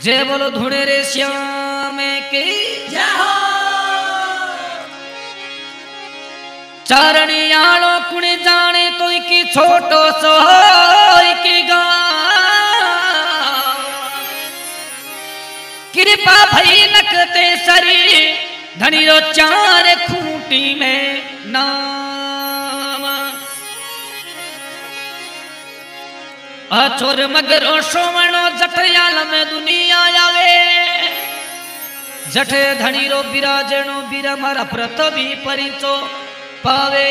जय बोलो धुणे रे श्याम के चारणियालो कुण जाने तो की छोटो सो की गा कृपा भई नकते सरी, धनी रो चार खूंटी में अछोर मगरो सोवणो जठयाल में दुनिया आवे। जठे धनी रो बिराजणो बीरा मारा प्रतभी परिचो पावे।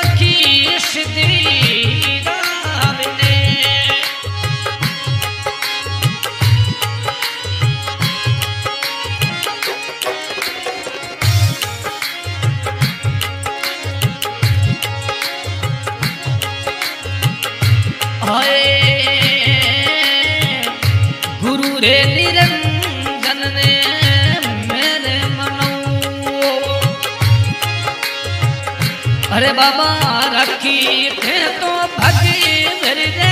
की सिद्धि अरे बाबा रखी थे तो भगी मेरी रे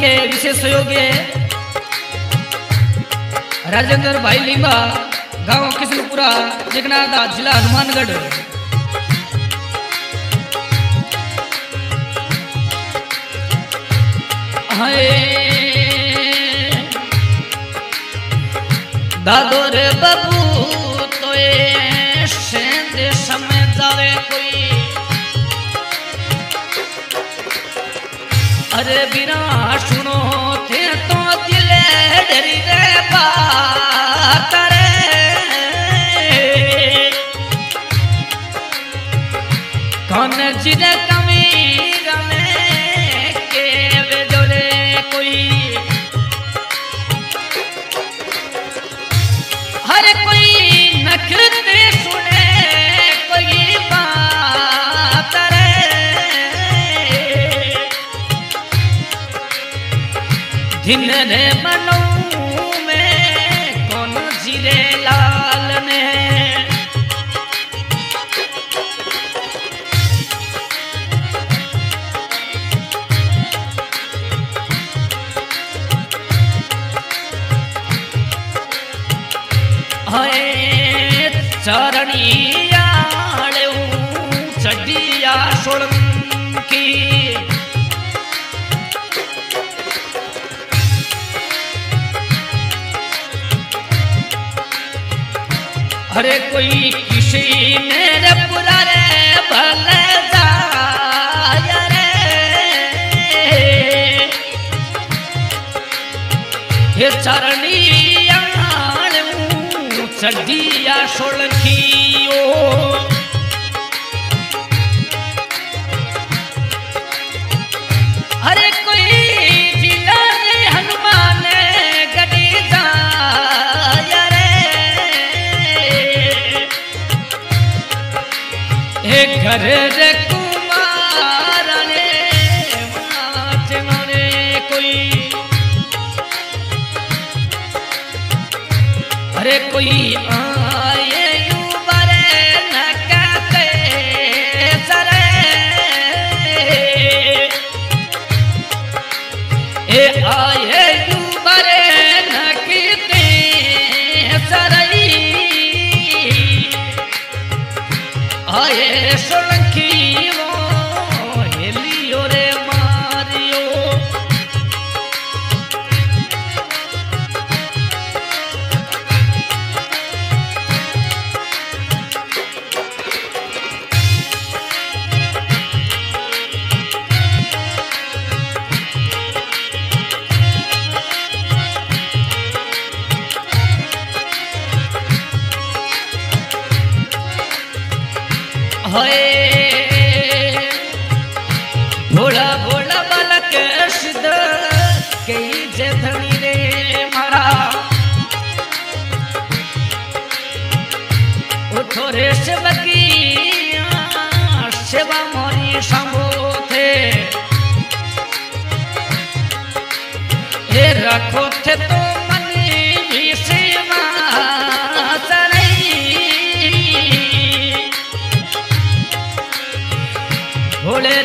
के विशेष सहयोगी है। राजेंद्र भाई लिंबा, गाँव किशनपुरा, जगन्नाथ जिला हनुमानगढ़। हाय दादो रे बाबू तो ये समय जावे कोई अरे बिना सुनो दिन रे में? कौन लाल चरणिया चढ़िया सोलंकी। अरे कोई किसी मेरे पुराने भले ये चरणी चढ़िया सोलखियो करे रे कई जे धनी रे मारा। उठो रे सेवकी, सेवा मोरी संभो थे। हे रखो थे तो मनी भी सेवा सरई भोले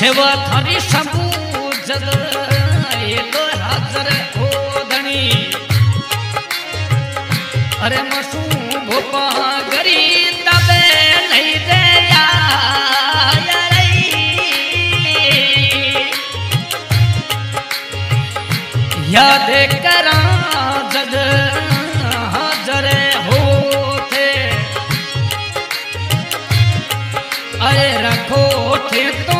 सेवा थारी शंभू हाजर हो धनी। अरे मसू भोपा गरी तबे नहीं दे या या याद करा जद हाजर होते अरे रखो थे तो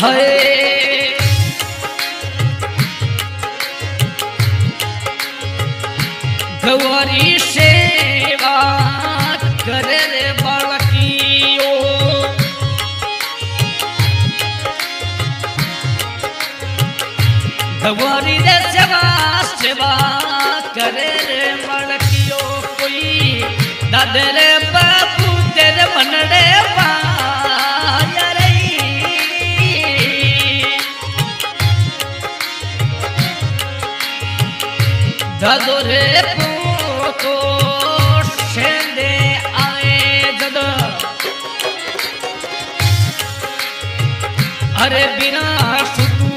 हाय। गवारी सेवा करे रे बालकियो। गवारी रे सेवा सेवा करे रे बालकियो। कोई दादे बिना सुतूड़ो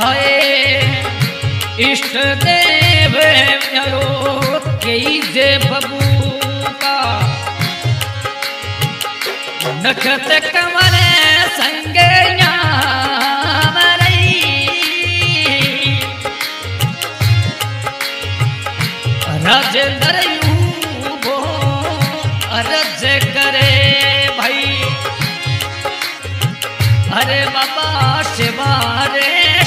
हाय। इष्ट देव कई जे बबू का। नखत कमरे संगे राजेंद्र यूबो अरज अरे बाबा शिवा रे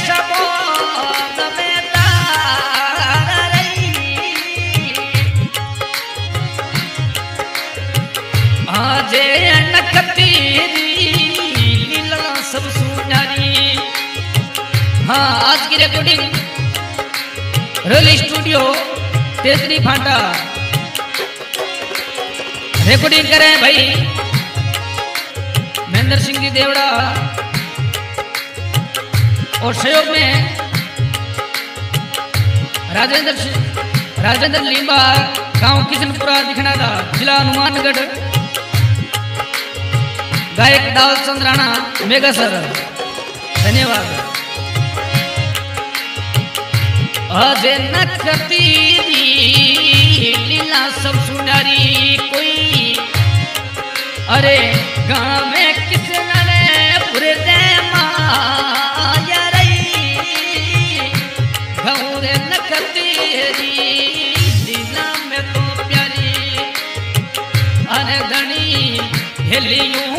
हाँ आज की रिकॉर्डिंग रोल स्टूडियो तेतरी फाटा रिकॉर्डिंग करे भाई। महेंद्र सिंह जी देवड़ा और सहयोग में राजेंद्र राजेंद्र लींबा, गाँव किशनपुरा दिखना था जिला हनुमानगढ़। गायक दावत चंद राणा मेगा सर। धन्यवाद। अजे नखती लीला सब सुनारी कोई। अरे गाँव में किस ने पूरे दे माया रही। गाँव रे नखती लीला में तो प्यारी। अरे धनी हेलियों